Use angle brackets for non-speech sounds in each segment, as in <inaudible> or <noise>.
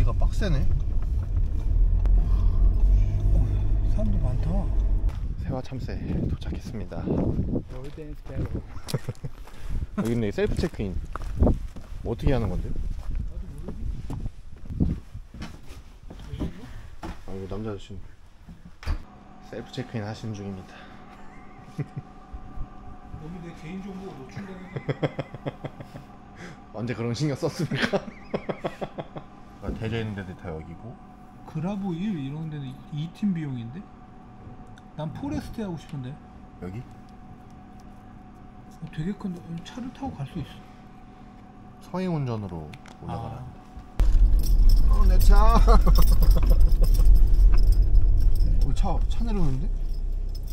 다리가 빡세네. 사람도 많다. 세화 참새 도착했습니다. World Sparrow. <laughs> 여기 있네 셀프 체크인. 뭐 어떻게 하는 건데요? 아 이거 남자 아저씨 셀프 체크인 하시는 중입니다. <laughs> 여기 내 개인 정보 노출되는 <laughs> 언제 그런 신경 썼습니까? 대져 있는 데도 다 여기고 그라보 1 이런 데는 2팀 비용인데? 난 포레스트 하고 싶은데. 여기 어, 되게 큰데 차를 타고 갈 수 있어. 서행 운전으로 올라가라. 아. 어, 내 차. <laughs> 어, 차, 차 내려오는데?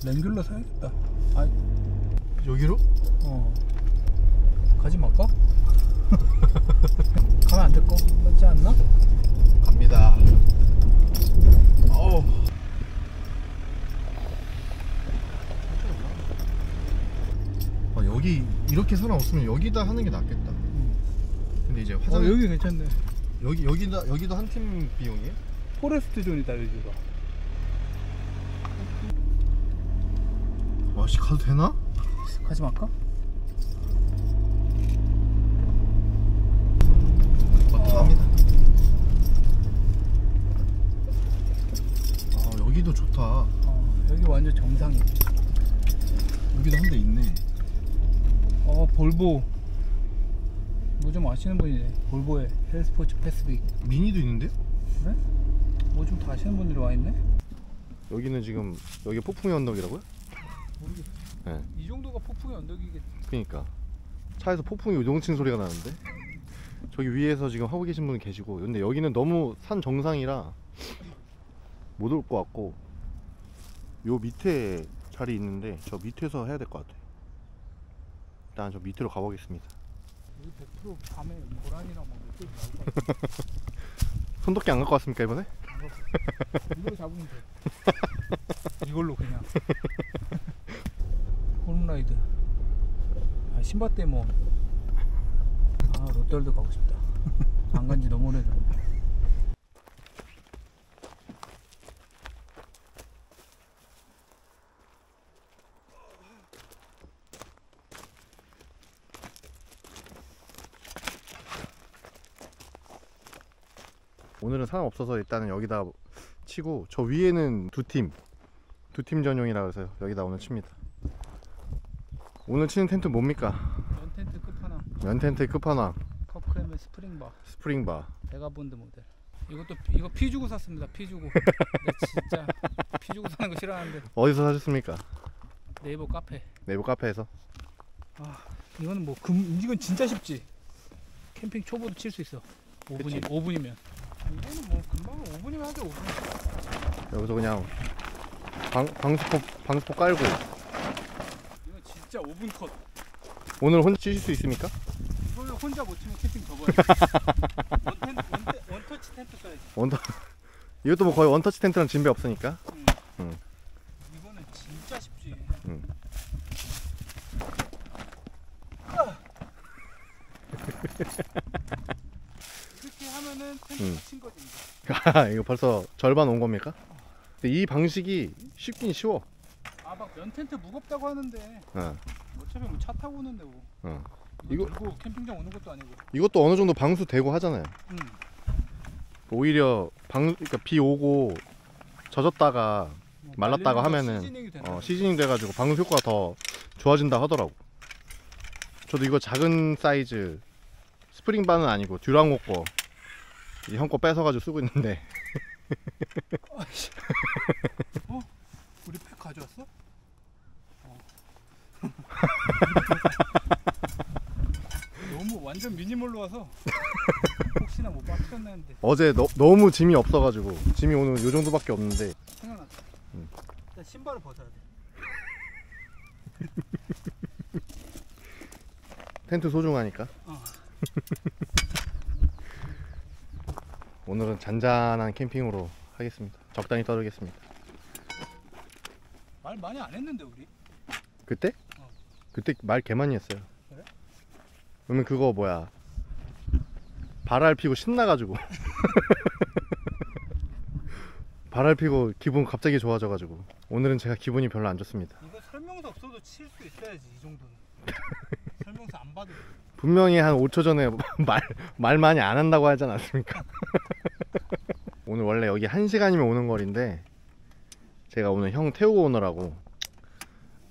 랭귤러 사야겠다. 아, 여기로? 어. 가지 말까? <laughs> 가면 안 될 거 같지 않나? 갑니다. 어우. 아, 여기 이렇게 사람 없으면 여기다 하는 게 낫겠다. 근데 이제 화장 어, 여기 괜찮네. 여기 여기다 여기도 한 팀 비용이에요? forest zone이다 여기가. 와씨 가도 되나? 가지 말까? 갑니다. 아 여기도 좋다. 어, 여기 완전 정상이야. 여기도 한 대 있네. 어, 볼보. 뭐 좀 아시는 분이네. 볼보의 헬스포츠 패스빅. 미니도 있는데? 그래? 뭐 좀 다 아시는 분들이 와 있네. 여기는 지금 여기 폭풍의 언덕이라고요? 모르겠어. 네. 이 정도가 폭풍의 언덕이겠지. 그러니까 차에서 폭풍이 요동친 소리가 나는데 저기 위에서 지금 하고 계신 분 계시고 근데 여기는 너무 산 정상이라 못 올 것 같고 요 밑에 자리 있는데 저 밑에서 해야 될 것 같아 일단 저 밑으로 가보겠습니다 여기 100% 밤에 막 멧돼지 나올 것 같아. <laughs> 손도끼 안 갖고 왔습니까 이번에? 이걸로 잡으면 돼. 이걸로 그냥. <laughs> 홈라이드. 아, 신밧데모. 아, 롯데월드 가고 싶다. 안 간지 너무 오래됐네. 오늘은 사람 없어서 일단은 여기다 치고 저 위에는 두 팀 두 팀 전용이라 그래서 여기다 오늘 칩니다 오늘 치는 텐트 뭡니까? 면 텐트 끝판왕. Kirkham의 Springbar. Springbar Vagabond 모델. 이것도 피- 이거 피 주고 샀습니다. 피 주고. 나 진짜 피 주고 사는 거 싫어하는데 어디서 사셨습니까? 네이버 카페. 네이버 카페에서 이거는 뭐 금 이건 진짜 쉽지. 캠핑 초보도 칠 수 있어. 5분이 그치. 5분이면. 이거는 뭐 금방 5분이면 하죠. 5분. 여기서 그냥 방, 방수포 방수포 깔고 이건 진짜 5분 컷. 오늘 혼자 치실 수 있습니까? 혼자 못 치면 캠핑 접어야 원터치 텐트 써야지. 원터 이것도 뭐 거의 원터치 텐트랑 진배 없으니까 응. 이거는 진짜 쉽지. 응. 이렇게 하면은 텐트 응. 친 거지. 이제. 이거 벌써 절반 온 겁니까? 근데 이 방식이 쉽긴 쉬워 아막 면 텐트 무겁다고 하는데 어, 어차피 뭐 차 타고 오는데 뭐. 어. 이거, 이거- 들고 캠핑장 오는 것도 아니고. 이것도 어느 정도 방수 되고 하잖아요 응. 오히려 방 그러니까 비 오고 젖었다가 뭐 말랐다가 거 하면은 시즈닝이 된다. 어, 시즈닝 돼가지고 방수 효과가 더 좋아진다 하더라고 저도 이거 작은 사이즈 Springbar는 아니고 Durango 거 이제 형거 뺏어가지고 쓰고 있는데 <laughs> 아이씨. 어? 우리 팩 가져왔어? 어. 너무 완전 minimal로 와서 혹시나 못 맞췄나 했는데 어제 너, 너무 짐이 없어가지고 짐이 오늘 요 정도밖에 없는데 생각났다. 음. 일단 신발을 벗어야 돼. 텐트 소중하니까 어. <laughs> 오늘은 잔잔한 캠핑으로 하겠습니다 적당히 떠들겠습니다 말 많이 안 했는데 우리. 그때? 어. 그때 말 개 많이 했어요 그래? 그러면 그거 뭐야 발알 피고 신나가지고 <laughs> 바랄 피고 기분 갑자기 좋아져가지고 오늘은 제가 기분이 별로 안 좋습니다. 이거 설명서 없어도 칠 수 있어야지 이 정도는. <laughs> 설명서 안 돼. 분명히 한 5초 전에 <laughs> 말, 말 많이 안 한다고 하지 않았습니까? 오늘 원래 여기 1시간이면 오는 거리인데 제가 오늘 형 태우고 오느라고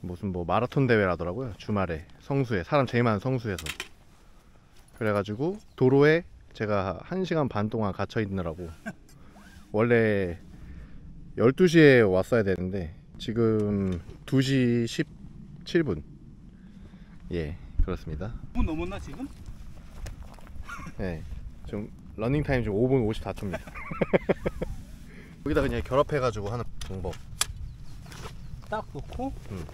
무슨 뭐 마라톤 대회라더라고요 주말에 성수에 사람 제일 많은 성수에서 그래가지고 도로에 제가 1시간 반 동안 갇혀 있느라고 원래 12시에 왔어야 되는데 지금 2시 17분 예 그렇습니다 5분 넘었나 지금? 네, <laughs> 좀 러닝 타임 지금 5분 54초입니다. 여기다 그냥 결합해가지고 하는 방법. 딱 놓고. 음.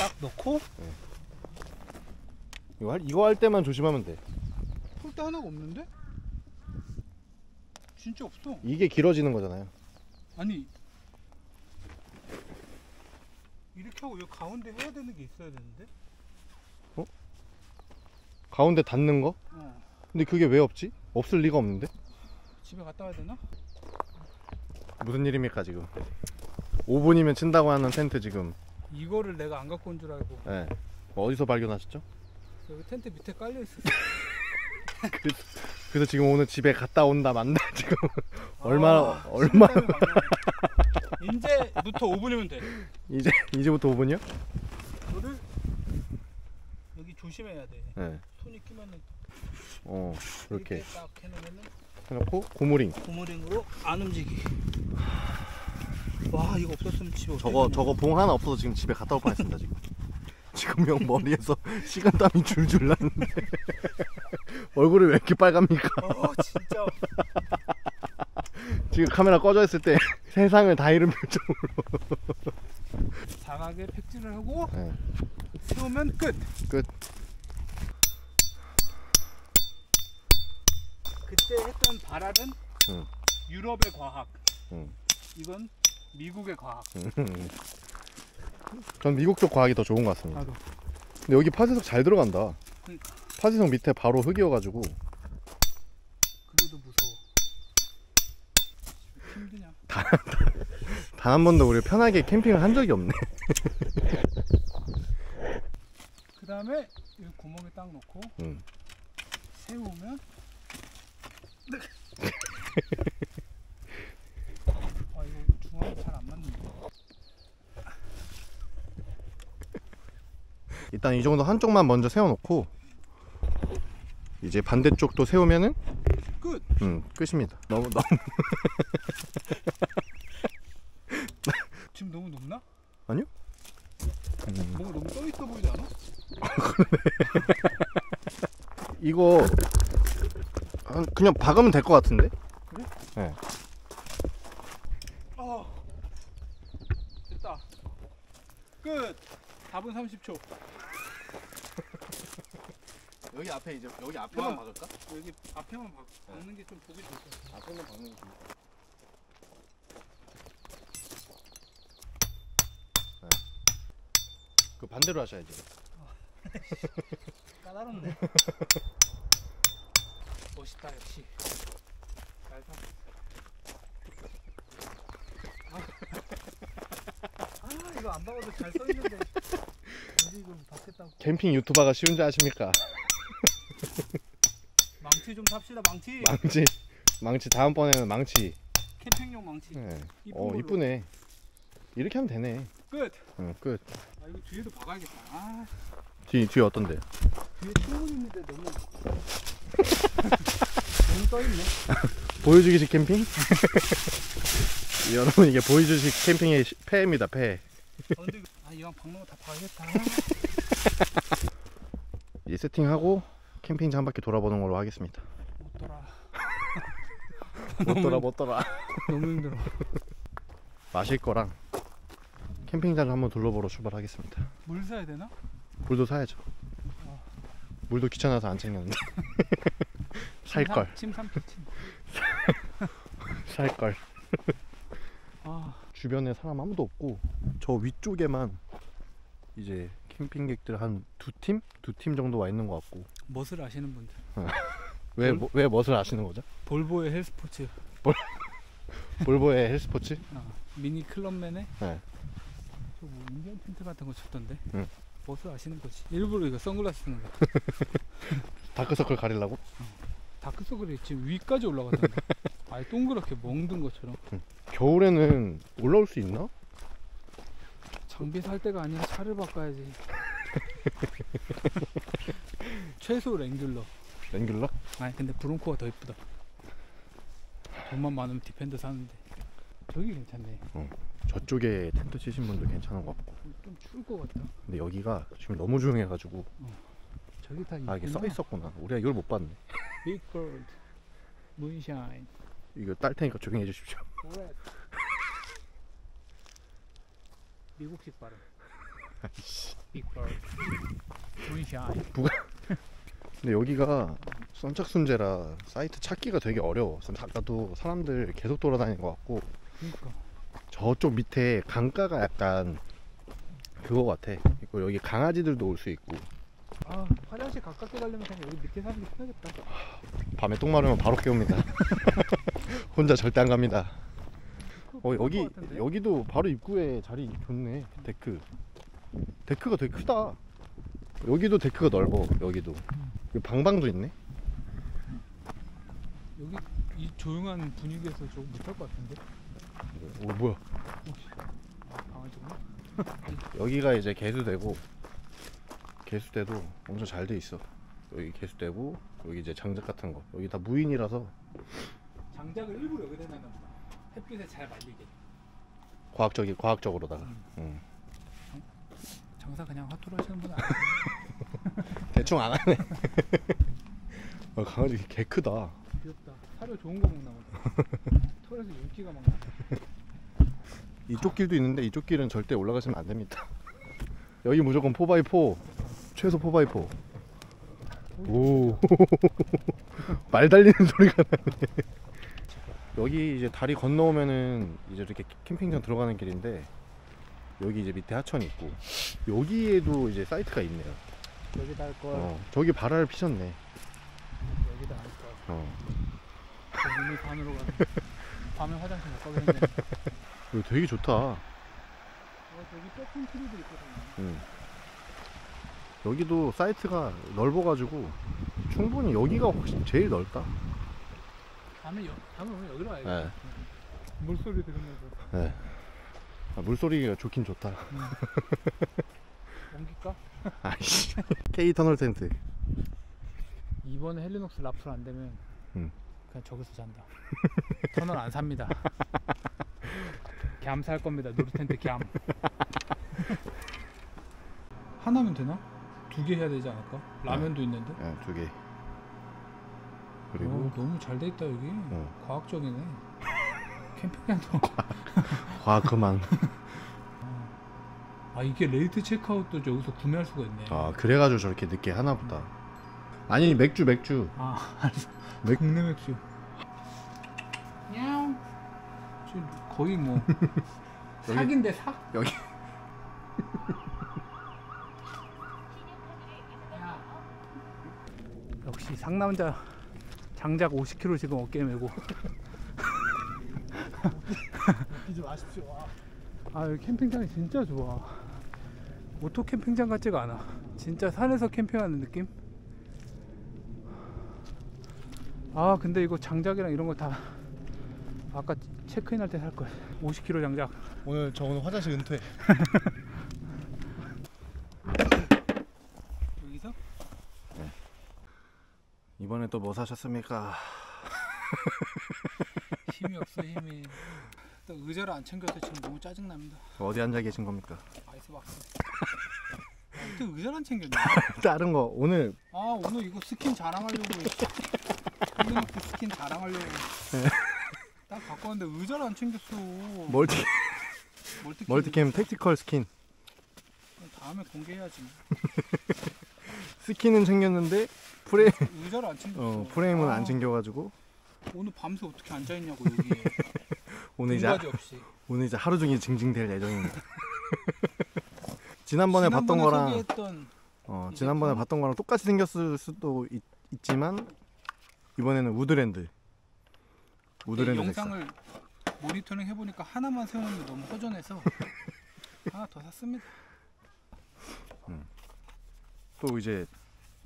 딱 놓고. 이거 할, 이거 할 때만 조심하면 돼. 폴대 하나가 없는데? 진짜 없어. 이게 길어지는 거잖아요. 아니 이렇게 하고 여기 가운데 해야 되는 게 있어야 되는데? 가운데 닿는 거? 어. 근데 그게 왜 없지? 없을 리가 없는데? 집에 갔다 와야 되나? 무슨 일입니까 지금? 5분이면 친다고 하는 텐트 지금. 이거를 내가 안 갖고 온 줄 알고 예. 뭐 어디서 발견하셨죠? 여기 텐트 밑에 깔려 있었어. <laughs> 그래서 지금 오늘 집에 갔다 온다 만다 <laughs> 지금 얼마나 얼마 이제부터 5분이면 돼. 이제 이제부터 5분이요? 이거를 여기 조심해야 돼. 예. 손이 끼면은 어 이렇게, 이렇게 딱 해놓으면은 해놓고 고무링. 고무링으로 안 움직이. 와 이거 없었으면 집에 저거. 저거 봉 하나 없어서 지금 집에 갔다 올 뻔했습니다 지금. <laughs> 지금 형 머리에서 <laughs> 식은땀이 줄줄 나는데 <laughs> 얼굴이 왜 이렇게 빨갑니까? 어 진짜 지금 카메라 꺼져 있을 때 세상을 다 잃은 표정으로. 사각에 팩질을 하고 네, 세우면 끝. 끝. 그때 했던 발알은 응. 유럽의 과학. 응. 이건 미국의 과학. 전 미국 쪽 과학이 더 좋은 것 같습니다. 나도. 근데 여기 파쇄석 잘 들어간다. 그러니까 파쇄석 밑에 바로 흙이어가지고 그래도 무서워. 힘드냐? 단 한 번도 우리 편하게 캠핑을 한 적이 없네. 그 다음에 이 구멍에 딱 넣고 응. 세우면 <laughs> 아 이거 중앙이 잘 안 맞는데. 일단 이 정도 한쪽만 먼저 세워놓고 이제 반대쪽도 세우면은 끝. 음, 끝입니다. 너무 너무 <laughs> 지금 너무 높나? 아니요? 음, 뭔가 너무 떠 있어 보이지 않아? <laughs> 이거 한- 그냥 박으면 될 것 같은데? 아 됐다. 끝. 4분 30초. 여기 앞에 이제 여기 앞에만 박을까? 여기 앞에만 박, 박는 게 좀 보기 좋을 것 같아. 앞에만 박는 게그 반대로 하셔야지. <laughs> 까다롭네. <laughs> 멋있다 역시. 잘 사. <laughs> 아 이거 안 박아도 잘 써 있는데 어디 이거 박겠다고. 캠핑 유튜버가 쉬운 줄 아십니까? 망치 좀 삽시다 망치. 망치 망치 다음번에는 망치. 캠핑용 망치. 네. 이쁜 어 걸로. 이쁘네. 이렇게 하면 되네. 끝. 응, 끝. 아 이거 뒤에도 박아야겠다. 아 뒤 뒤에 어떤데? 뒤에 충분히 있는데 너무 <laughs> 너무 떠 있네. <laughs> 보여주기식 캠핑? <laughs> 여러분 이게 보여주기식 캠핑의 시- 폐입니다 폐. 아 근데 아 이왕 박는 거 다 박아야겠다. 이제 세팅하고 캠핑장 한 바퀴 돌아보는 걸로 하겠습니다. 못 돌아. <laughs> 못 돌아 못 돌아. 너무 힘들어. 마실 거랑 캠핑장을 한번 둘러보러 출발하겠습니다. 물 사야 되나? 물도 사야죠. 물도 귀찮아서 안 챙겼는데 살 걸, 침삼 침. 살 걸. 아 주변에 사람 아무도 없고 저 위쪽에만 이제 캠핑객들 한 두 팀, 두 팀 정도 와 있는 것 같고 멋을 아시는 분들. <laughs> 왜, 뭐, 왜 멋을 아시는 거죠? Volvo에 Helsport <laughs> Volvo에 Helsport? 아, Mini Clubman에 네. 저뭐 인디언 텐트 같은 거 쳤던데 응. 멋을 아시는 거지 일부러 이거 선글라스 쓰는 거야 <laughs> 다크서클 가리려고? 다크서클이 지금 위까지 올라가던데 아예 동그랗게 멍든 것처럼 겨울에는 올라올 수 있나? 장비 살 때가 아니라 차를 바꿔야지 최소 랭귤러. 랭귤러? 아니 근데 브론코가 더 이쁘다. 돈만 많으면 디펜더 사는데. 저기 괜찮네. 저쪽에 텐트 치신 분도 괜찮은 것 같고. 좀 추울 것 같다. 근데 여기가 지금 너무 조용해가지고. 저기 다 아 이게. 써 있었구나. 우리가 이걸 못 봤네. Big Bird Moonshine. 이거 딸 테니까 조용히 해주십시오. Red 미국식 발음. <laughs> Big Bird Moonshine 근데 여기가 선착순제라 사이트 찾기가 되게 어려워. 아까도 사람들 계속 돌아다니는 것 같고. 그러니까. 저쪽 밑에 강가가 약간 그거 같아. 그리고 여기 강아지들도 올 수 있고. 아 화장실 가깝게 가려면 그냥 여기 밑에 사는 게 편하겠다. 밤에 똥 마르면 바로 깨웁니다. <laughs> 혼자 절대 안 갑니다. 어 여기 여기도 바로 입구에 자리 좋네. 데크. 데크가 되게 크다. 여기도 데크가 넓어 여기도. 여기 방방도 있네. 여기 이 조용한 분위기에서 저거 못할 것 같은데? 오 뭐야? 아 강아지구나 <laughs> 여기가 이제 개수대고 개수대도 엄청 잘 돼 있어. 여기 개수대고 여기 이제 장작 같은 거. 여기 다 무인이라서. 장작을 일부러 여기다 놨나 보다. 햇빛에 잘 말리게. 과학적이 과학적으로다가. 응. 장사 그냥 화투로 하시는 분은 아니에요 <laughs> <laughs> 대충 안 하네. <laughs> 어, 강아지 개 크다. 귀엽다. 사료 좋은 거 먹나 보다. <laughs> 털에서 윤기가 막 나. 이쪽 길도 있는데 이쪽 길은 절대 올라가시면 안 됩니다. 여기 무조건 4x4 최소 4x4 오 말 달리는 소리가 나네. 여기 이제 다리 건너오면은 이제 이렇게 캠핑장 들어가는 길인데 여기 이제 밑에 하천이 있고 여기에도 이제 사이트가 있네요 여기다 할 걸 어, 저기 발화를 피셨네 여기다 할 걸 어. 눈이 반으로 가네 <laughs> 밤에 화장실 못 가겠네 이거 되게 좋다 어, 저기 서핑 트리도 있거든요 음. 여기도 사이트가 넓어가지고 충분히 여기가 혹시 제일 넓다. 밤에 여, 밤에 오면 여기로 와야겠다 네. 물소리 들으면서 네. 아, 물소리가 좋긴 좋다. <laughs> 옮길까? 아이씨. K 터널 텐트. 이번에 헬리녹스 라플 안 되면 음. 그냥 저기서 잔다 터널 안 삽니다 갬 살 겁니다 누르 텐트 갬 하나면 되나? 두 개 해야 되지 않을까? 라면도 있는데 네, 두 개. 그리고 어, 너무 잘 돼 있다 여기 어. 과학적이네 <laughs> 캠핑장도 과 그만. <laughs> 아 이게 late 체크아웃도 여기서 구매할 수가 있네 아 그래가지고 저렇게 늦게 하나 보다. 아니 맥주 맥주. 아 <laughs> 알았어 맥- 국내 맥주 야옹 지금 거의 뭐 <laughs> 여기- 사기인데 사? 여기 <laughs> 역시 상남자 장작 50kg 지금 어깨에 메고 웃기지 마십시오. 아 여기 캠핑장이 진짜 좋아 오토 캠핑장 같지가 않아 진짜 산에서 캠핑하는 느낌? 아 근데 이거 장작이랑 이런 거 다 아까 체크인 할 때 살걸 50kg 장작 오늘 저 오늘 화장실 은퇴. <laughs> 여기서? 이번에 또 뭐 사셨습니까? <laughs> 힘이 없어 힘이 또 의자를 안 챙겨서 지금 너무 짜증납니다 어디 앉아 계신 겁니까? 아이스박스 아, 어떻게 의자를 안 챙겼냐 <laughs> 다른 거 오늘. 아 오늘 이거 스킨 자랑하려고 헬리녹스 스킨 자랑하려고 딱 갖고 왔는데 의자를 안 챙겼어. 멀티 MultiCam MultiCam tactical 스킨. 다음에 공개해야지. <laughs> 스킨은 챙겼는데 프레임 의자를 안 챙겼어. 어, 프레임은 아, 안 챙겨가지고. 오늘 밤새 어떻게 앉아있냐고 여기에. <laughs> 오늘 이제 없이. 오늘 이제 하루 종일 징징댈 예정입니다. 지난번에 봤던 거랑 소개했던 어, 지난번에 그- 봤던 거랑 똑같이 생겼을 수도 있, 있지만 이번에는 woodland. 이 woodland 색상. 영상을 모니터링 해보니까 하나만 세우는데 너무 허전해서 <laughs> 하나 더 샀습니다. 또 이제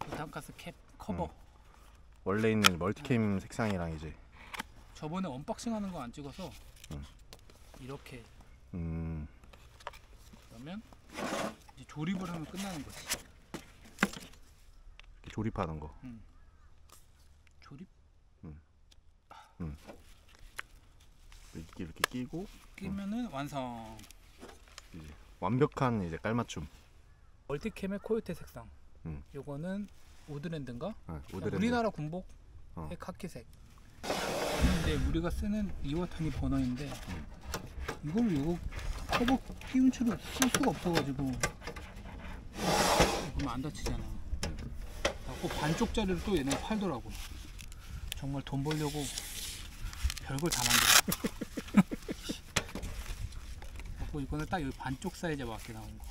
부탄가스 캡 커버. 음. 원래 있는 MultiCam 색상이랑 이제 저번에 unboxing 하는 거 안 찍어서 음. 이렇게 음, 그러면 이제 조립을 하면 끝나는 거지. 이렇게 조립하는 거. 조립 이렇게 이렇게 끼고 끼면은 완성. 이제 완벽한 이제 깔맞춤. 멀티캠의 코요테 색상. 음. 요거는 우드랜드인가? 어, 그러니까 우드랜드. 우리나라 군복 어. 의 카키색. 근데 우리가 쓰는 이와타니 버너인데 이걸 요거 커버 끼운 채로 쓸 수가 없어가지고 그러면 안 다치잖아. 그래갖고 반쪽짜리를 또 얘네 팔더라고. 정말 돈 벌려고 별걸 다 만들어. <laughs> 그래갖고 이거는 딱 여기 반쪽 사이즈에 맞게 나온 거.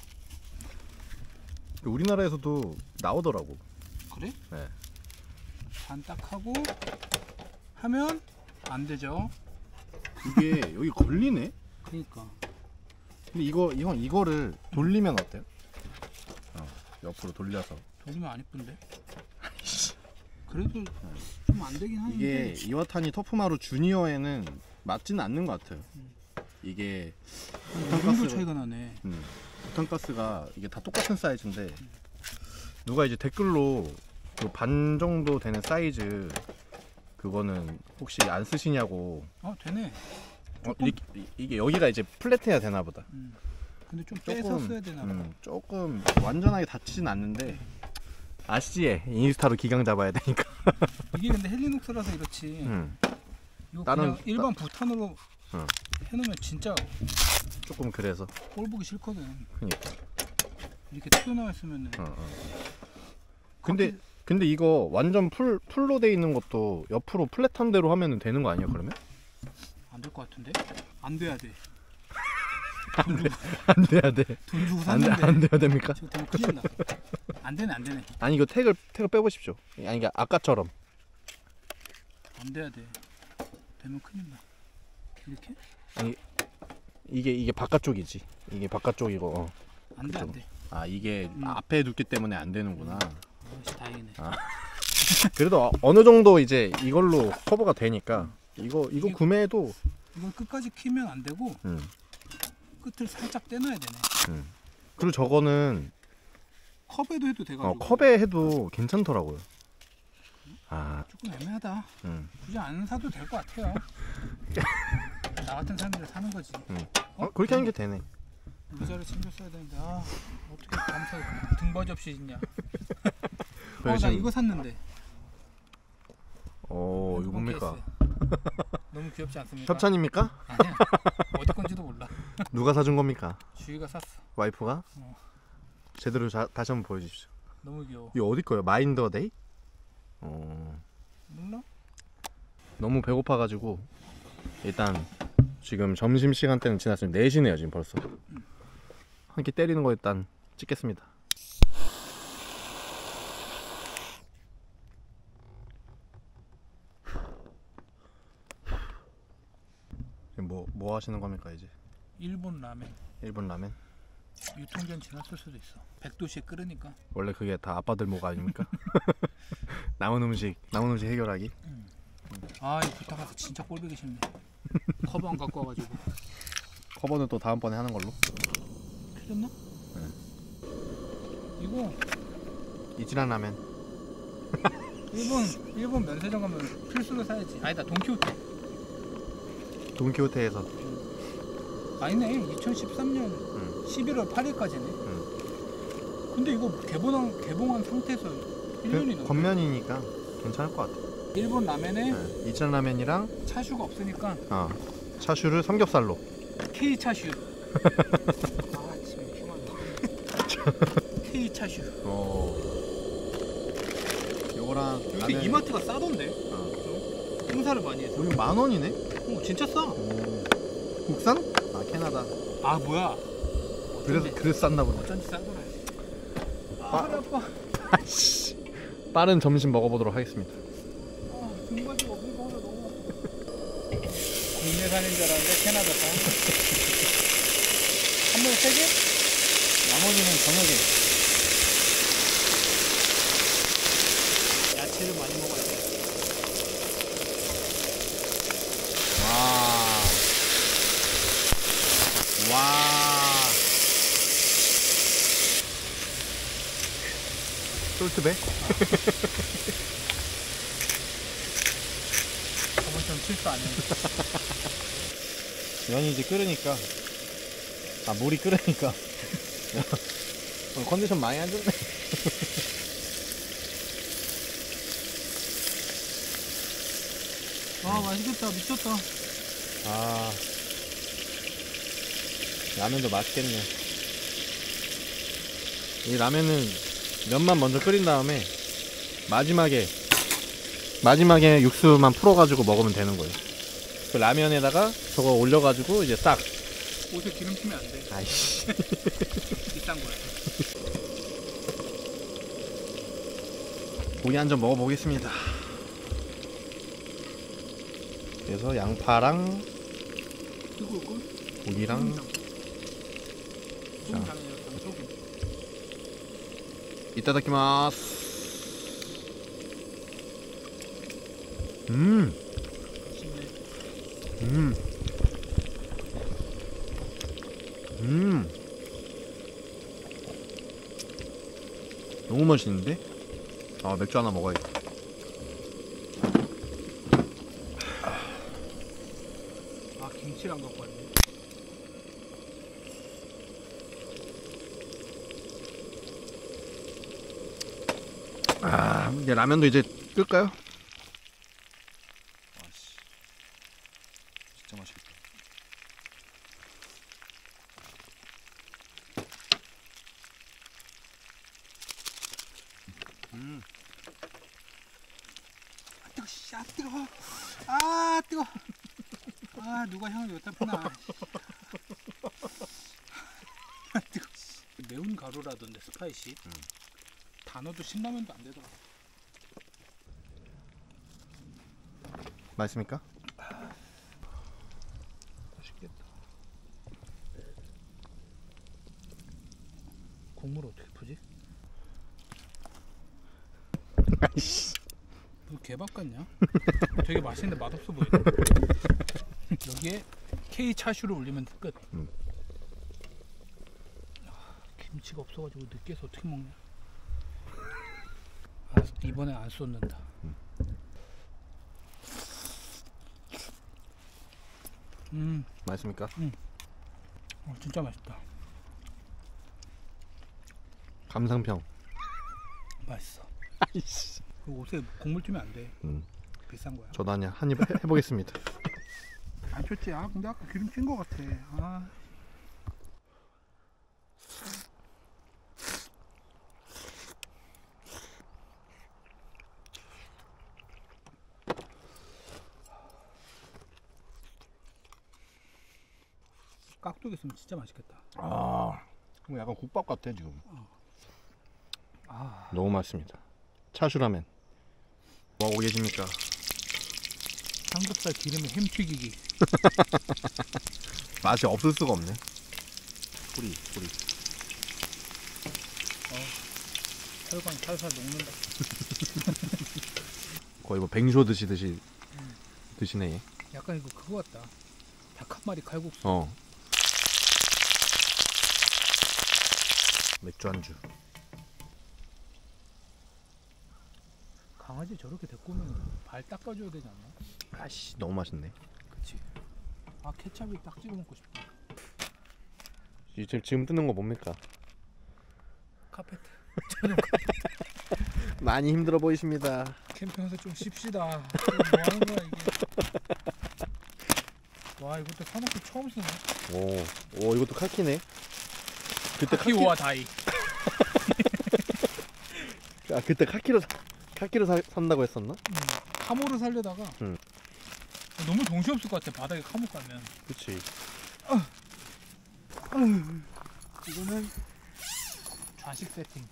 우리나라에서도 나오더라고. 그래? 네. 반딱 하고 하면 안 되죠. 이게 여기 걸리네. 그러니까. 근데 이거 형 이거를 돌리면 어때요? 어, 옆으로 돌려서 돌리면 안 이쁜데? 그래도 좀 안 되긴 하는데 이게 이와타니 터프마루 주니어에는 맞지는 않는 것 같아요. 음. 이게 부탄가스- 차이가 나네 음, 부탄가스가 이게 다 똑같은 사이즈인데 누가 이제 댓글로 그 반 정도 되는 사이즈 그거는 혹시 안 쓰시냐고 어 되네 어, 이, 이게 여기가 이제 플랫해야 되나 보다. 음. 근데 좀 빼서 써야 되나 봐 음, 조금 완전하게 닿지는 않는데 아시지? 인스타로 기강 잡아야 되니까. <laughs> 이게 근데 헬리눅스라서 이렇지 음, 이거 다른- 그냥 일반 부탄으로 어. 해놓으면 진짜 조금 그래서. 꼴 보기 싫거든 그니까. 이렇게 튀어나와 있으면 어, 어. 근데 근데 이거 완전 full full로 돼 있는 것도 옆으로 flat한 대로 하면 되는 거 아니야 그러면? 안 될 것 같은데? 안 돼야 돼안 돼야 돼. 돈 주고 안, 돼, 샀는데 안 돼야 됩니까? 지금 되면 큰일 나 안 되네 안 되네 아니 이거 tag을 tag을 빼보십시오. 아니 그러니까 아까처럼 안 돼야 돼 되면 큰일 나 이렇게? 이게 이게 바깥쪽이지. 이게 바깥쪽이고. 어. 안 돼 안 돼 아 이게 음. 앞에 뒀기 때문에 안 되는구나. 아씨 다행이네 <laughs> 그래도 어- 어느 정도 이제 이걸로 커버가 되니까 이거 이거 이게- 구매해도 이걸 끝까지 키면 안 되고 음, 끝을 살짝 떼놔야 되네. 음. 그리고 저거는 컵에도 해도 돼가지고. 어, 컵에 해도 괜찮더라고요. 아, 조금 애매하다. 음. 굳이 안 사도 될 것 같아요. <laughs> 나 같은 사람들이 사는 거지. 어, 그렇게 하는 게 되네. 의자를 챙겼어야 되는데 아 어떻게 밤새 등받이 없이 있냐. 어 나 지금- 이거 샀는데. 어, 이거 뭡니까? 케이스. 너무 귀엽지 않습니까? 협찬입니까? 아니야. 어디 건지도 몰라. <laughs> 누가 사준 겁니까? 주희가 샀어. 와이프가? 어. 제대로 자, 다시 한번 보여주십시오. 너무 귀여워. 이거 어디 거예요? 마인더 데이? 어, 몰라? 너무 배고파가지고 일단 지금 점심 시간 때는 지났으면 4시네요 지금 벌써. 한 끼 때리는 거 일단 찍겠습니다. 뭐, 뭐 하시는 겁니까 이제? 일본 라멘. 일본 라멘? 유통기한 지났을 수도 있어. 100도씨에 끓으니까. 원래 그게 다 아빠들 목 아닙니까? <laughs> 남은 음식, 남은 음식 해결하기. 아, 이 부탁해서 진짜 꼴보기 싫네. <laughs> 커버 안 갖고 와가지고. 커버는 또 다음번에 하는 걸로. 틀렸나? 이거 이지란 라멘. 일본 일본 면세점 가면 필수로 사야지. 아니다 돈키호테. 돈키호테에서. 아니네 2013년 응. 11월 8일까지네. 응. 근데 이거 개봉한 개봉한 상태에서 1년이 그 넘. 겉면이니까 괜찮을 것 같아. 일본 라면에 네. 이천 라면이랑 차슈가 없으니까 어, 차슈를 삼겹살로. K 차슈. <laughs> 아 지금 피곤해. <laughs> K 차슈. 어. 요거랑 요새 이마트가 싸던데. 어. 행사를 많이 해서. 여기 만 원이네. 오, 진짜 싸. 국산? 아 캐나다. 아 뭐야? 그래서 그래서 쌌나 보네. 어쩐지 싼거라. 아, 아 아파. 아씨. 빠른 점심 먹어보도록 하겠습니다. 아 등받이 없는 거 너무. 국내 산인 줄 알았는데 캐나다 산. <laughs> 한번 세게? 나머지는 저녁에. 솔트배? 저번처럼 실수 안 해. 면이 이제 끓으니까 아 물이 끓으니까 <laughs> 오늘 컨디션 많이 안 좋네 아 맛있겠다 미쳤다. 아 라면도 맛있겠네 이 라면은 면만 먼저 끓인 다음에 마지막에 마지막에 육수만 풀어가지고 먹으면 되는 거예요 그 라면에다가 저거 올려가지고 이제 딱 옷에 기름 튀면 안 돼. 아이씨 <laughs> 비싼 거야. 고기 한 점 먹어보겠습니다. 그래서 양파랑 뜨거울 걸? 고기랑 소금 장이에요. 소금. 이따다키마스. 음, 맛있네. 음, 음. 너무 맛있는데? 아 맥주 하나 먹어야겠다. 아 김치랑 갖고 왔네. 아 이제 라면도 이제 끌까요? 아씨 진짜 맛있겠다 아 뜨거, 씨, 아 뜨거, 아 뜨거. 아 누가 향을 여기다 푸나. 아 뜨거. 매운 가루라던데 spicy. 단어도 신라면도 안 되더라. 맛있습니까? 맛있겠다. 국물 어떻게 푸지? 아이씨. 뭐 개밥 같냐? 되게 맛있는데 맛없어 보이네. <laughs> 여기에 K 차슈를 올리면 끝. 음. 아, 김치가 없어가지고 느끼해서 어떻게 먹냐? <laughs> 아, 이번에 안 쏟는다. 음, 맛있습니까? 어, 진짜 맛있다. 감상평. 맛있어. <laughs> 아이씨. 그 옷에 국물 튀면 안 돼. 음, 비싼 거야. 저도 한입 한입 해- 해보겠습니다. 안 <laughs> 좋지. 아, 근데 아까 기름 튄거 같아. 아. 깍두기 있으면 진짜 맛있겠다. 아, 이거 약간 국밥 같아 지금. 아, 너무 맛있습니다. 차슈라면. 뭐하고 계십니까? 삼겹살 기름에 햄 튀기기. <laughs> 맛이 없을 수가 없네. 소리, 소리. 혈관 살살 녹는다. <laughs> 거의 뭐 뱅쇼 드시듯이 드시네. 약간 이거 그거 같다. 닭 한 마리 칼국수. 어. 맥주 안주. 강아지 저렇게 데리고 오면 발 닦아줘야 되지 않나? 아씨, 너무 맛있네. 그치. 아 케찹이 딱 찍어 먹고 싶다. 지금 지금 뜨는 거 뭡니까? 카페트. <laughs> 많이 힘들어 보이십니다. 캠핑에서 좀 쉽시다. 지금 뭐 하는 거야 이게? 와 이것도 사놓고 처음 쓰네. 오, 오 이것도 카키네. 그때 카키, 카키오와 다이. 아 그때 카키로 사, 카키로 사, 산다고 했었나? 음, 카모를 살려다가 음. 너무 정신없을 것 같아 바닥에 카모 가면. 그렇지. 이거는 좌식 세팅.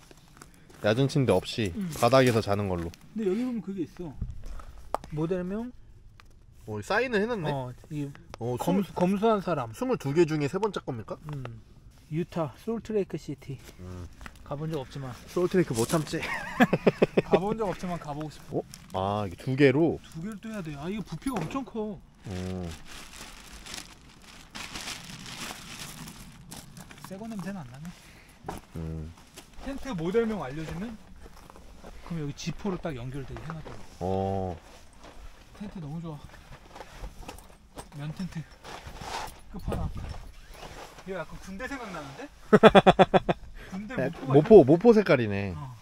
야전 침대 없이 음. 바닥에서 자는 걸로. 근데 여기 보면 그게 있어. 모델명 어, 사인을 해놨네. 어, 이 어, 검, 검수한 사람. 22개 중에 세 번째 겁니까? 음. 유타 솔트레이크 시티. 음. 가본 적 없지만 솔트레이크 못 참지. <laughs> 가본 적 없지만 가보고 싶어. 아, 이게 두 개로. 두 개를 또 해야 돼. 아 이거 부피가 엄청 커. 어. 새거 냄새는 안 나네. 음. 텐트 모델명 알려주면 그럼 여기 지포로 딱 연결되게 해놨더라고. 어. 텐트 너무 좋아. 면 텐트. 끝판왕. 이거 약간 군대 생각나는데? <laughs> 군대 야, 목포가 모포 모포 색깔이네. 어.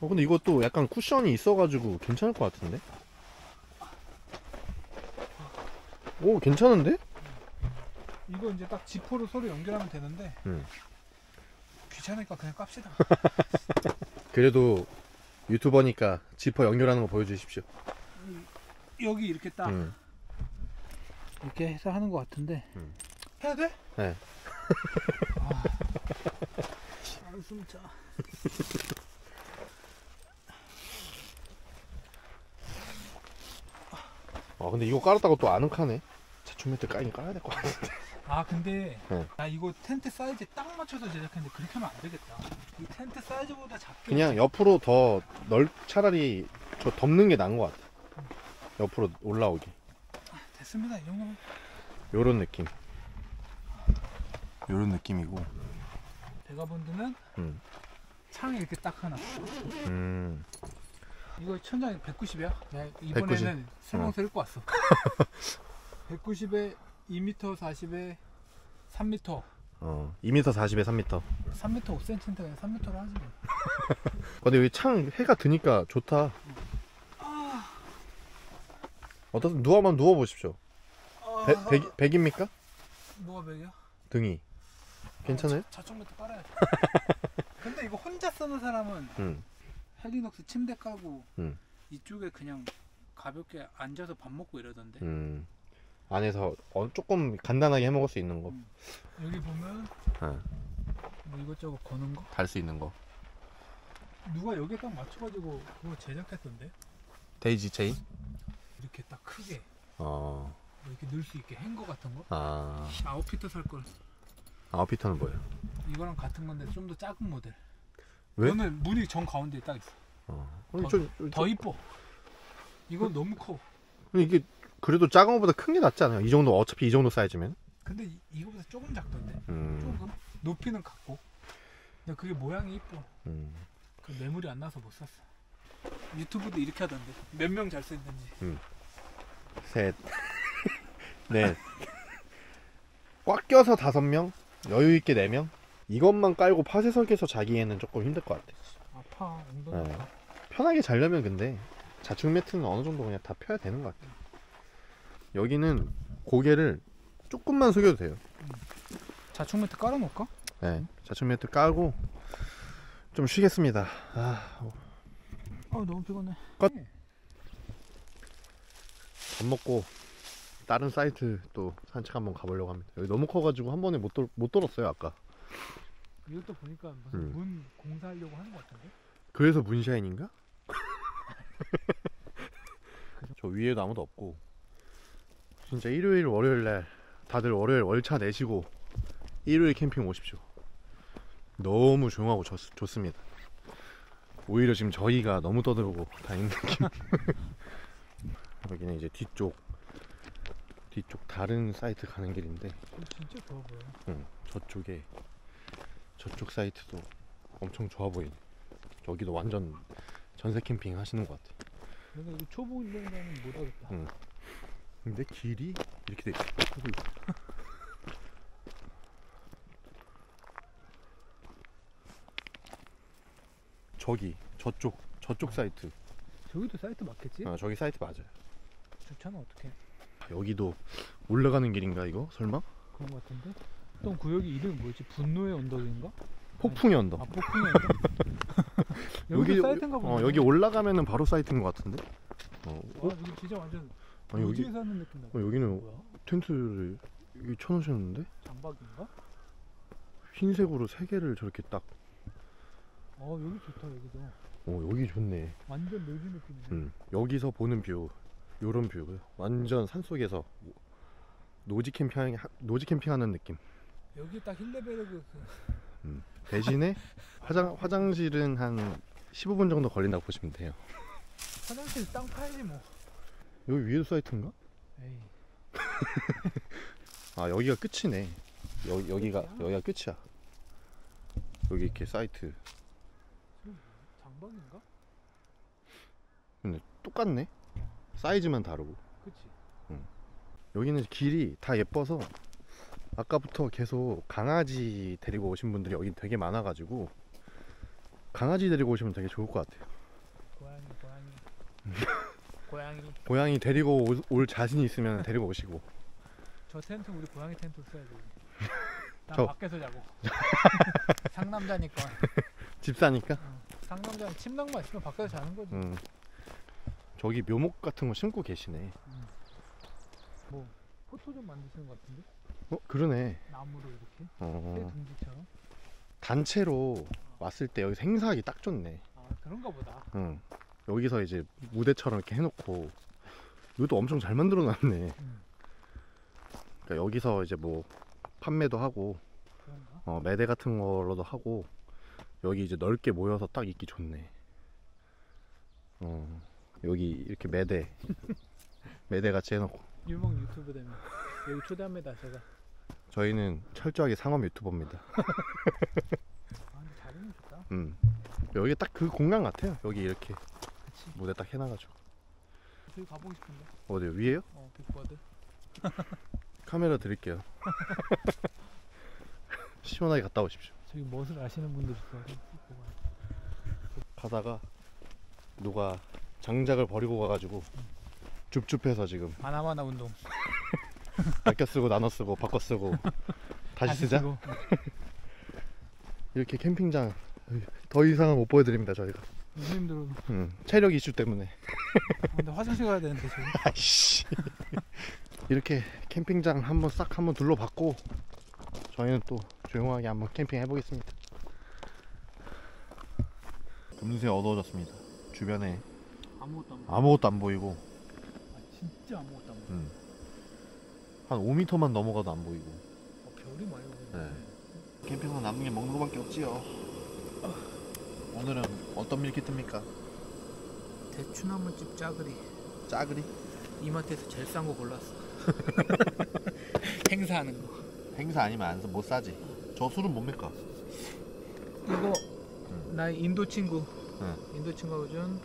어, 근데 이것도 약간 쿠션이 있어가지고 괜찮을 것 같은데? 오, 괜찮은데? 이거 이제 딱 지포로 서로 연결하면 되는데 음. 귀찮으니까 그냥 깝시다. <laughs> 그래도 유튜버니까 지퍼 연결하는 거 보여주십시오. 여기 이렇게 딱 음. 이렇게 해서 하는 것 같은데 음. 해야 돼? 네. 아, 아 숨차. 아, 근데 이거 깔았다고 또 아늑하네. 자충 매트 깔긴 깔아야 될 것 같은데. 아 근데 네. 나 이거 텐트 사이즈 딱 맞춰서 제작했는데 그렇게 하면 안 되겠다. 이 텐트 사이즈보다 작게. 그냥 옆으로 더 넓, 차라리 저 덮는 게 나은 것 같아. 옆으로 올라오게. 됐습니다. 이 정도면. 요런 느낌. 요런 느낌이고. 베가본드는 음. 창이 이렇게 딱 하나. 음. 이거 천장이 190이야? 내가 이번에는 설명서 읽고 왔어. 190에 2m 40에 3m. 어. 2m 40에 3m. 3m 5cm인데 그냥 3m로 하지 뭐. <laughs> 근데 여기 창 해가 드니까 좋다. 어떻든 누워 한번 누워 보십시오. 배, 아, 백, 백입니까? 뭐가 백이야? 등이. 괜찮아요? 자, 자충 매트 깔아야 돼. <laughs> 근데 이거 혼자 쓰는 사람은 응. 헬리녹스 침대 깔고 음. 이쪽에 그냥 가볍게 앉아서 밥 먹고 이러던데. 음. 안에서 어, 조금 간단하게 해 먹을 수 있는 거. 여기 보면 어. 뭐 이것저것 거는 거. 달 수 있는 거. 누가 여기에 딱 맞춰가지고 그거 제작했던데. daisy chain? 이렇게 딱 크게 어. 뭐 이렇게 넣을 수 있게 행거 같은 거. 아. 아웃피터 살 걸. 아웃피터는 뭐예요? 이거랑 같은 건데 좀 더 작은 모델. 왜? 이거는 문이 정 가운데에 딱 있어. 어. 더- 아니, 좀- 좀- 더 이뻐. 이건 너무 커. 아니, 이게 그래도 작은 것보다 큰 게 낫지 않아요? 이 정도 어차피 이 정도 사이즈면. 근데 이, 이거보다 조금 작던데. 음. 조금. 높이는 같고. 근데 그게 모양이 이뻐. 음. 그 매물이 안 나서 못 샀어. 유튜브도 이렇게 하던데. 몇 명 잘 쓰는지. 셋. <laughs> 넷. 꽉 껴서 다섯 명, 여유 있게 네 명. 이것만 깔고 파쇄석에서 자기에는 조금 힘들 것 같아. 아파. 엉덩이 네. 아파. 편하게 자려면 근데 자충 매트는 어느 정도 그냥 다 펴야 되는 것 같아. 여기는 고개를 조금만 숙여도 돼요. 자충 매트 깔아놓을까? 네, 자충 매트 깔고 좀 쉬겠습니다. 아, 아 너무 피곤해. 끝. 밥 먹고 다른 사이트 또 산책 한번 가보려고 합니다. 여기 너무 커가지고 한 번에 못, 돌, 못 돌았어요 아까. 이것도 보니까 무슨 음. 문 공사하려고 하는 것 같은데? 그래서 문샤인인가? <laughs> 저 위에도 아무도 없고 진짜 일요일 월요일 날 다들 월요일 월차 내시고 일요일 캠핑 오십시오. 너무 조용하고 좋, 좋습니다. 오히려 지금 저희가 너무 떠들고 다니는 느낌. <laughs> 여기는 이제 뒤쪽 뒤쪽 다른 사이트 가는 길인데 진짜 좋아 보여. 응, 저쪽에 저쪽 사이트도 엄청 좋아 보이네. 여기도 완전 전세 캠핑 하시는 것 같아. 근데 이거 초보 운동자는 못 하겠다. 응. 근데 길이 이렇게 돼 있어. <laughs> 저기 저쪽 저쪽 사이트. 저기도 사이트 맞겠지? 아 저기 사이트 맞아요. 주차는 어떻게? 여기도 올라가는 길인가 이거 설마? 그런 것 같은데? 또 구역이 이름이 뭐였지? 분노의 언덕인가? 폭풍의 언덕. 아 폭풍의 언덕? <laughs> 여기도 사이트인가 보네. 어 여기 올라가면은 바로 사이트인 것 같은데. 어, 와 여기 진짜 완전 아니 여기 사는 느낌 나. 어, 여기는 뭐야? 텐트를 여기 쳐놓으셨는데 장박인가? 흰색으로 세 개를 저렇게 딱. 어 여기 좋다 여기도. 어 여기 좋네. 완전 내비 느낌이네. 음, 여기서 보는 뷰 요런 뷰고요. 완전 산속에서 노지 캠핑 노지 캠핑하는 느낌. 여기 딱 힐레베르그 그 대신에 화장 화장실은 한 15분 정도 걸린다고 보시면 돼요. 화장실 땅 파야지 뭐. 여기 위에도 사이트인가? 에이. <laughs> 아 여기가 끝이네. 여, 여기가 여기가 끝이야. 여기 이렇게 사이트. 장박인가? 근데 똑같네. 사이즈만 다르고. 그치. 여기는 길이 다 예뻐서 아까부터 계속 강아지 데리고 오신 분들이 여기 되게 많아 가지고 강아지 데리고 오시면 되게 좋을 것 같아요. 고양이 고양이. <laughs> 고양이. 고양이 데리고 올, 올 자신이 있으면 데리고 오시고. <laughs> 저 텐트 우리 고양이 텐트 써야지. <laughs> 나 저- 밖에서 자고. 상남자니까. 집사니까. 어. 상남자는 침낭만 있으면 밖에서 자는 거지. 음. 저기 묘목 같은 거 심고 계시네. 뭐 포토 좀 만드시는 것 같은데? 어 그러네. 나무로 이렇게 새 어, 둥지처럼. 단체로 왔을 때 여기 생사하기 딱 좋네. 아 그런가 보다. 응. 여기서 이제 무대처럼 이렇게 해놓고 이것도 엄청 잘 만들어 놨네. 음. 그러니까 여기서 이제 뭐 판매도 하고 그런가? 어, 매대 같은 걸로도 하고 여기 이제 넓게 모여서 딱 있기 좋네. 어 여기 이렇게 매대 <laughs> 매대 같이 해놓고 유명 유튜브 되면 여기 초대합니다 제가. 저희는 철저하게 상업 유튜버입니다. 아 근데 자리는 좋다. <laughs> 음 여기 딱 그 공간 같아요. 여기 이렇게 그치. 무대 딱 해놔가지고 저기 가보고 싶은데. 어디 위에요? 어 빅버드. <laughs> 카메라 드릴게요. 시원하게 갔다 오십시오. 저기 멋을 아시는 분들 와요. 가다가 누가 장작을 버리고 가가지고 줍줍해서 지금 하나마나 운동. <laughs> 아껴 쓰고 나눠 쓰고 바꿔 쓰고 <laughs> 다시 쓰자. 쓰고. <laughs> 이렇게 캠핑장 더 이상은 못 보여드립니다 저희가. 너무 힘들어. 음, 체력 이슈 때문에. 아, 근데 화장실 가야 되는데 저기. 아이씨. 이렇게 캠핑장 한번 싹 한번 둘러봤고 저희는 또 조용하게 한번 캠핑 해보겠습니다. 금세 어두워졌습니다. 주변에 아무것도 안. 아무것도 안 보이고 아, 진짜 아무것도 안 보여. 음. 한 5m만 넘어가도 안 보이고 어, 별이 많이 보이네. 네. 캠핑은 남는 게 먹는 거밖에 없지요. 오늘은 어떤 밀키트입니까? 대추나무집 짜그리. 짜그리? 이마트에서 제일 싼 거 골랐어. <laughs> 행사하는 거. 행사 아니면 안, 사- 못 사지. 저 술은 뭡니까? 이거 나의 인도 친구. 응. 인도 친구가 준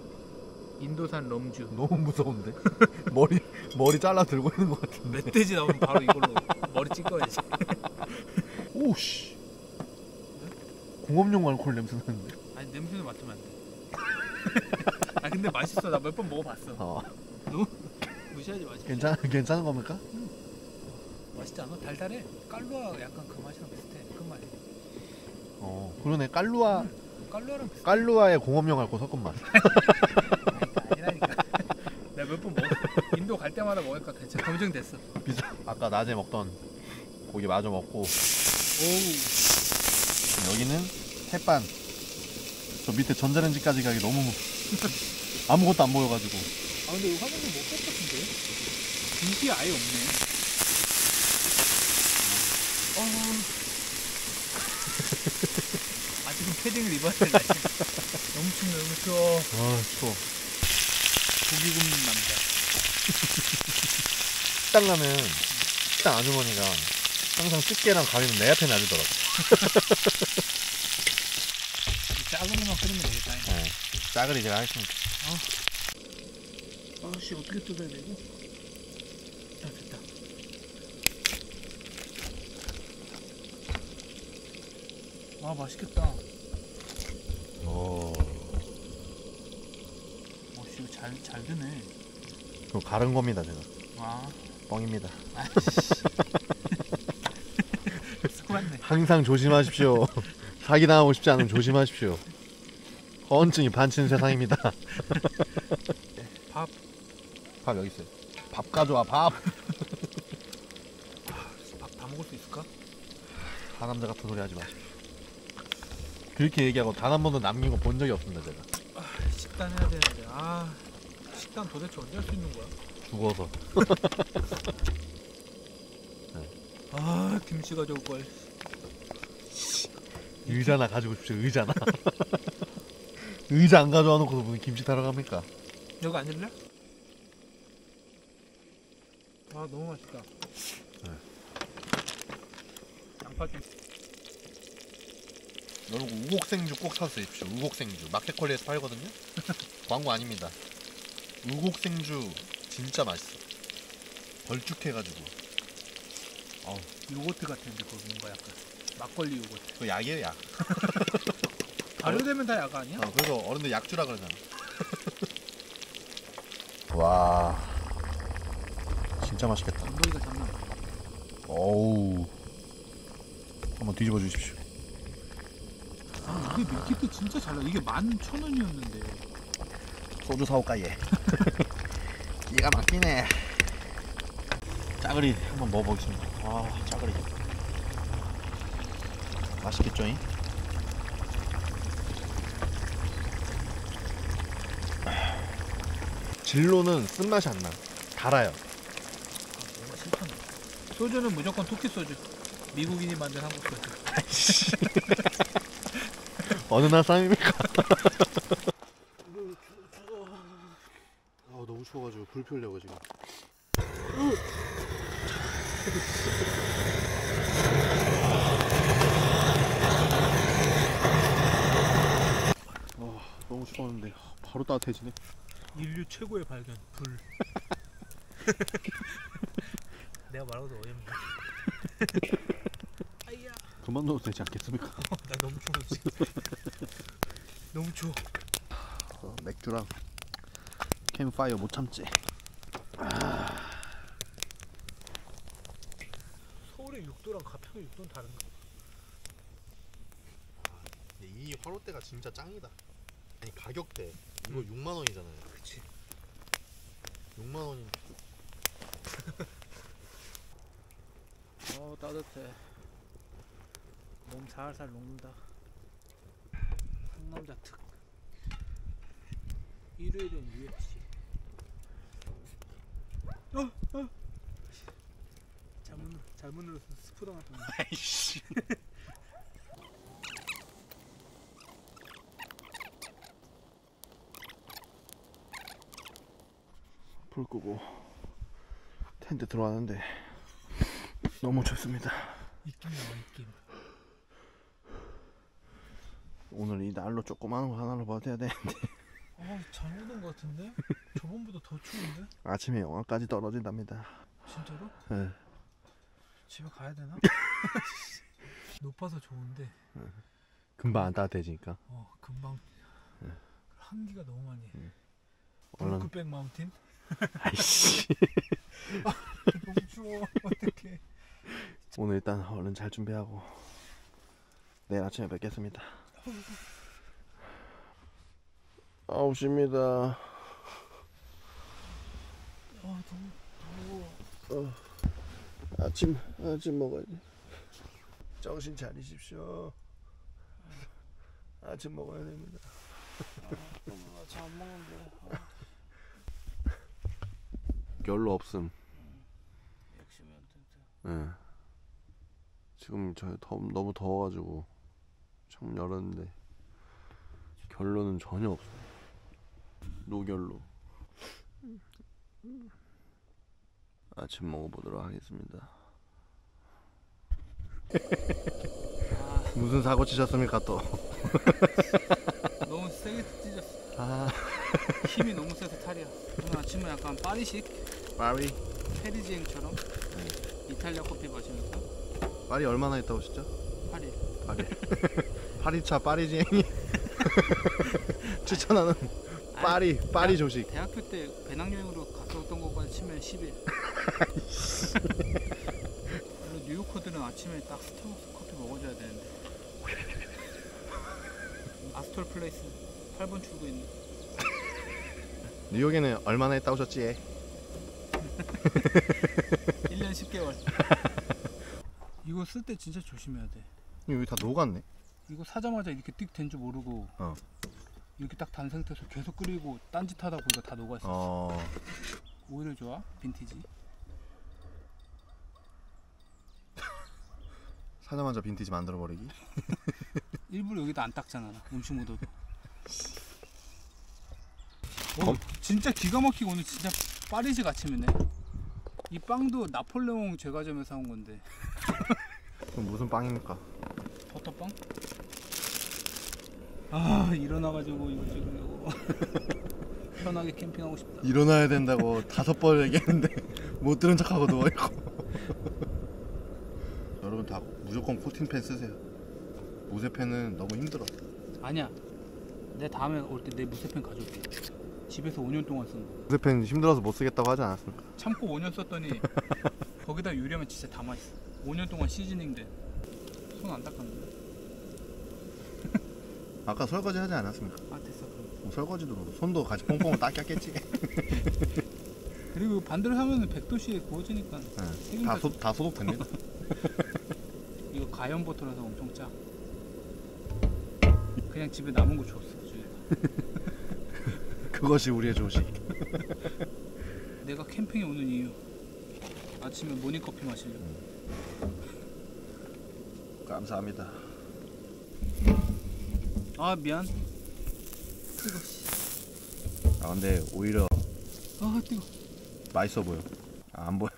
인도산 럼주. 너무 무서운데? <laughs> 머리 머리 잘라 들고 있는 것 같은데. 멧돼지 나오면 바로 이걸로 머리 찍어야지. <laughs> 오씨. 공업용 알코올 냄새 나는데. 아니 냄새는 맡으면 안 돼. 아 근데 맛있어. 나 몇 번 먹어봤어. 어. 무시하지 마지. 괜찮 괜찮은 겁니까? 맛있지 않아? 달달해. 깔루아 약간 그 맛이랑 비슷해. 그 맛이. 어. 그러네. 깔루아 깔루아랑 비슷해. 깔루아의 공업용 알코올 섞은 맛. <laughs> 아니라니까. 내가 몇 번 먹었어. 인도 갈 때마다 먹으니까 괜찮아. 검증됐어. 비싸. 아까 낮에 먹던 고기 마저 먹고 오우. 여기는 햇반. 저 밑에 전자레인지까지 가기 너무 <laughs> 아무것도 안 보여가지고. 아 근데 이거 화장실 못갈 같은데? 빛이 아예 없네. 어... 아직은 패딩을 입어야 돼. 나 지금. 너무 춥네, 너무 추워. 아 추워. 고기 굽는 남자. 식당 가면 식당 아주머니가 항상 집게랑 가위는 내 앞에 놔주더라고. <laughs> 짜글이만 끓이면 되겠다. 어. 짜그리 제가 하겠습니다. 아씨 어떻게 뜯어야 되지? 아 됐다. 아 맛있겠다. 오. 어씨 잘잘 드네. 그거 가른 겁니다 제가. 와. 뻥입니다. 항상 조심하십시오. 사기 당하고 싶지 않으면 조심하십시오. 허언증이 반치는 세상입니다. 밥. 밥 여기 있어요. 밥 가져와 밥. 밥 다 먹을 수 있을까? 사남자 같은 소리 하지 마십시오. 그렇게 얘기하고 단 한 번도 남긴 거 본 적이 없습니다 제가. 식단 해야 되는데 아 식단 도대체 언제 할 수 있는 거야? 죽어서 <laughs> 아 김치 가져올 걸. 의자나 가지고 싶죠 의자나 <laughs> 의자 안 가져와 놓고서 무슨 김치 타러 갑니까 여기 앉을래? 아 너무 맛있다. 네. 양파 좀. 여러분 우곡생주 꼭 사주십시오 우곡생주 마켓컬리에서 팔거든요 <laughs> 광고 아닙니다 우곡생주 진짜 맛있어 걸쭉해가지고 요거트 같은데 그거 뭔가 약간 막걸리 요거트. 그거 약이에요 약 <laughs> 발효되면 다 약 아니야? 어, 그래서 어른들 약주라 그러잖아 <laughs> 와 진짜 맛있겠다 감독이가 장난. 아니야. 어우 한번 뒤집어 주십시오 아 이게 밀키트 진짜 잘 나. 이게 만 천 원이었는데. 소주 사올까 얘 <laughs> 기가 막히네 짜글이 한번 먹어보겠습니다 아 짜글이 맛있겠죠 잉? 진로는 쓴맛이 안나 달아요 아, 너무 싫던데. 소주는 무조건 토끼 소주. 미국인이 만든 한국 소주. <laughs> 어느 날 쌈입니까? <laughs> 아 너무 추워가지고 불 피우려고 지금 아 너무 추웠는데 바로 따뜻해지네 인류 최고의 발견 불. <laughs> 내가 말하고도 어이없네. 아이야. 그만 둬도 되지 않겠습니까? <laughs> 나 너무 추워 지금. 너무 추워. 어, 맥주랑 캠파이어 못 참지 서울의 6도랑 가평의 6도는 다른가? 이 화로대가 진짜 짱이다 아니 가격대 이거 6만 원이잖아요 그치. 6만 원이 어 따뜻해. 몸 살살 녹는다. 상남자 특. 일요일은 UFC. 어, 어. 잘못 눌- 잘못 눌러서 스프 당할 뻔. 아이씨 불 끄고 텐트 들어왔는데 너무 춥습니다 입김 나와 입김. 오늘 이 날로 조그마한 거 하나로 버텨야 되는데 아 잘못 온 것 같은데? <laughs> 저번보다 더 추운데? 아침에 영하까지 떨어진답니다 진짜로? 네. 집에 가야 되나? <laughs> 높아서 좋은데 금방 안 따뜻해지니까 어 금방 한기가 너무 많이. 해. 얼른 브루크백 마운틴? <laughs> 아이씨 너무 추워. 어떡해. 오늘 일단 얼른 잘 준비하고 내일 아침에 뵙겠습니다 9시입니다 아 너무 더워. 아침 아침 먹어야지. 정신 차리십시오. 아침 먹어야 됩니다. 아, 잘안 먹는데. 결로 없음. 역시 멘트. 예. 지금 저 더, 너무 더워가지고 참 열었는데 결로는 전혀 없어. 노결로. 아침 먹어보도록 하겠습니다. 무슨 사고 치셨습니까 또? 너무 세게 찢었어. 아, 힘이 너무 세서 탈이야. 오늘 아침에 약간 파리식 파리. 페리지앵처럼 이탈리아 커피 마시면서 파리 얼마나 있다 오셨죠? 파리. 파리. 파리차 파리지행이 <laughs> 추천하는 파리 파리 조식. 대학교 때 배낭여행으로 갔었던 것까지 치면 10일. 원래 뉴요커들은 아침에 딱 스타벅스 커피 먹어줘야 되는데. Astor Place 8번 출구 있는. 뉴욕에는 얼마나 있다 오셨지? 얘? 1년 10개월. 이거 쓸 때 진짜 조심해야 돼. 여기 다 녹았네. 이거 사자마자 이렇게 띡 된 줄 모르고 어. 이렇게 딱 단 상태에서 계속 끓이고 딴짓하다 보니까 다 녹아있어. 어. 오히려 좋아? 빈티지? <laughs> 사자마자 빈티지 만들어 버리기. <laughs> 일부러 여기다 안 닦잖아 나. 음식 묻어도 <laughs> 검- 오, 진짜 기가 막히고 오늘 진짜 파리지 아침이네 이 빵도 나폴레옹 제과점에서 사온 건데 그럼 무슨 빵입니까? 버터빵? 아 일어나가지고 이거 찍으려고 <laughs> 편하게 캠핑하고 싶다 일어나야 된다고 다섯 번 얘기했는데 <laughs> 못 들은 척하고 누워 있고. <laughs> 여러분 다 무조건 코팅팬 쓰세요. 무쇠팬은 너무 힘들어. 아니야 내 다음에 올 때 내 무쇠펜 가져올게 집에서 5년 동안 쓴 거 무쇠팬 힘들어서 못 쓰겠다고 하지 않았습니까? 참고 5년 썼더니 거기다 유리하면 진짜 다 맛있어 5년 동안 시즈닝 돼 손 안 닦았는데 아까 설거지 하지 않았습니까? 아 됐어 뭐 설거지도 손도 같이 뽕뽕 닦였겠지. <laughs> 그리고 반대로 하면은 100도씨에 구워지니까 네. 다, 소, 다 소독됩니다. <laughs> 이거 가연 버터라서 엄청 짜 그냥 집에 남은 거 줬어 <laughs> 그것이 우리의 조식. 내가 캠핑에 오는 이유 아침에 모닝커피 마시려고 감사합니다. 아 미안 뜨거 씨. 아 근데 오히려 아 뜨거 맛있어 보여. 아, 안 보여.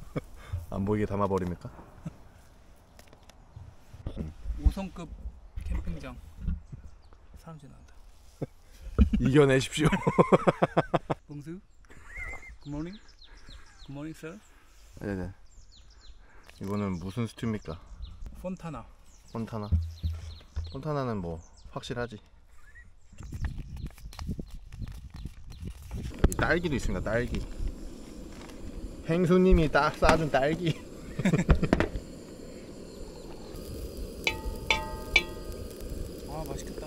<laughs> 안 보이게 담아 버립니까? 5성급 캠핑장 사람 지나간다 이겨내십시오. <laughs> 봉수 굿모닝 굿모닝 sir 네네. 이거는 무슨 스튜입니까? 폰타나 폰타나. 폰타나는 뭐 확실하지. 여기 딸기도 있습니다. 딸기. 행수님이 딱 싸준 딸기. <laughs> 아 맛있겠다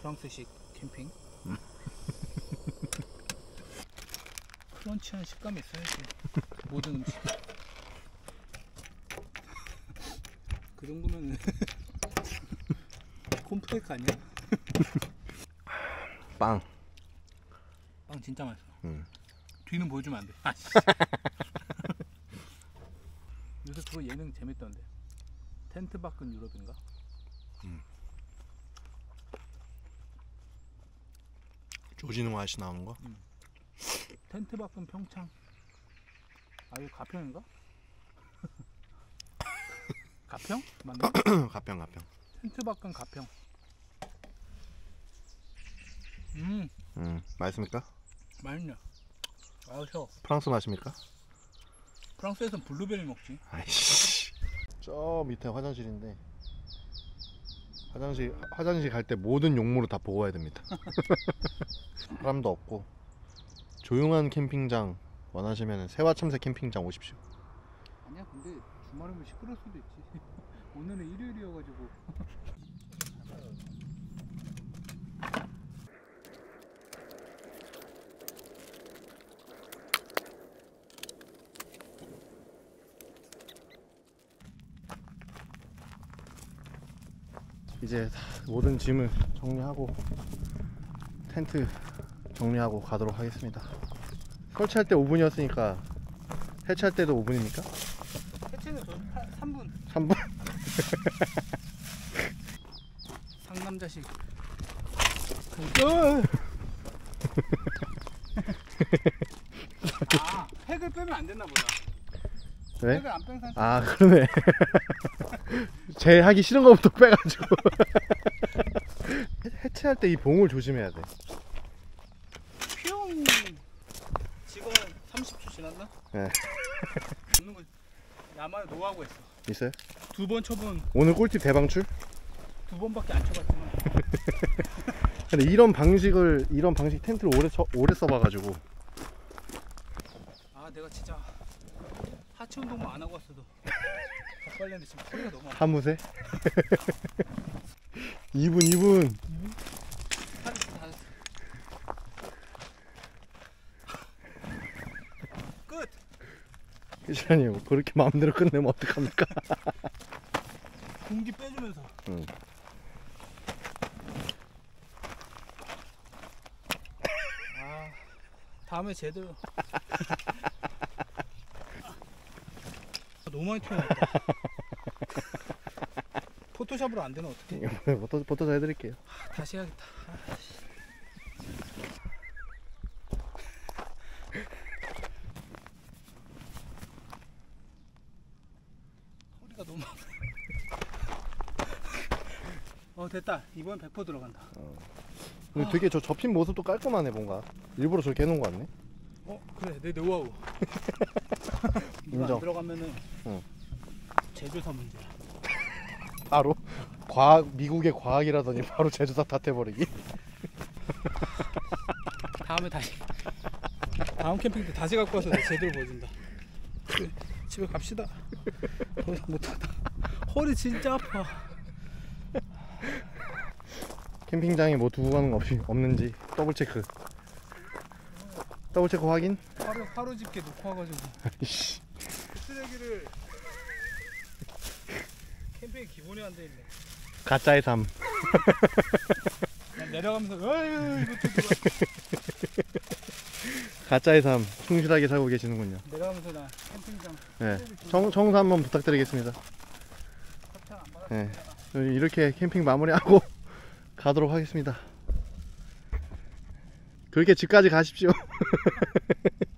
프랑스식 캠핑 <laughs> 크런치한 식감이 있어야지 모든 음식 정도면은 <laughs> 콤프레이크 아니야? <laughs> 빵. 빵 진짜 맛있어 음. 뒤는 보여주면 안 돼 아, 씨. <laughs> 요새 그거 예능 재밌던데 텐트 밖은 유럽인가? 조진웅 아저씨 나오는 거? 텐트 밖은 평창 아 이거 가평인가? 가평? 맞나? <clears throat> 가평 가평. 텐트 밖은 가평 음 음 맛있습니까? 맛있네 아우 셔 프랑스 맛입니까? 프랑스에선 블루베리 먹지 아이씨. 저 밑에 화장실인데 화장실 화장실 갈 때 모든 용무로 다 보고 와야 됩니다. <laughs> 사람도 없고 조용한 캠핑장 원하시면 세화참새 캠핑장 오십시오. 아니야 근데 주말이면 시끄러울 수도 있지 <laughs> 오늘은 일요일이어가지고 이제 다 모든 짐을 정리하고 텐트 정리하고 가도록 하겠습니다. 설치할 때 5분이었으니까 해체할 때도 5분입니까? 해체는 저 3분 3분? <laughs> 상남자식 아 핵을 빼면 안 됐나 보다 왜? 핵을 안뺀 상태 아 그러네. <laughs> 제 하기 싫은 거부터 빼가지고 해- <laughs> 해체할 때 이 봉을 조심해야 돼. 뿅 지금 한 30초 지났나? 네. 나만의 노하고 했어. 있어요? 두 번 쳐본 오늘 꿀팁 대방출? 두 번밖에 안 쳐봤지만. <laughs> 근데 이런 방식을 이런 방식 텐트를 오래 쳐, 오래 써봐가지고. 아 내가 진짜 하체 운동만 안 하고 왔어도 했는데 지금 허리가 너무 아파 하무새? <laughs> 2분 2분 희철님 뭐 그렇게 마음대로 끝내면 어떡합니까? <laughs> 공기 빼주면서 응. 아, 다음에 제대로 <laughs> 너무 많이 튀어나왔다 <laughs> 포토샵으로 안 되나 어떻게? 뭐, 포토 포토 해드릴게요. 아, 다시 해야겠다. 아, 어 됐다. 이번 100% 들어간다. 근데 되게 저 접힌 모습도 깔끔하네 뭔가. 일부러 저렇게 해놓은 거 같네. 어 그래 내 노하우. <laughs> 이거 인정. 안 들어가면은 응. 제조사 문제야. 바로 과학 미국의 과학이라더니 바로 제주사 탓해버리기. <laughs> 다음에 다시 다음 캠핑 때 다시 갖고 와서 제대로 보여준다. 집에 갑시다. 더 이상 못하다. 허리 진짜 아파. 캠핑장에 뭐 두고 가는 거 없이 없는지 double check. double check 확인. 하루 하루 집게 놓고 와가지고 이씨. 그 쓰레기를 캠핑에 기본이 안 돼 있네. 가짜의 삶. 난 내려가면서 어이 들어. 가짜의 삶 충실하게 살고 계시는군요. 내려가면서 나 캠핑장 네. 청, 청소 한번 부탁드리겠습니다. 협찬 안 받았어. 네. 이렇게 캠핑 마무리하고 가도록 하겠습니다. 그렇게 집까지 가십시오. <laughs>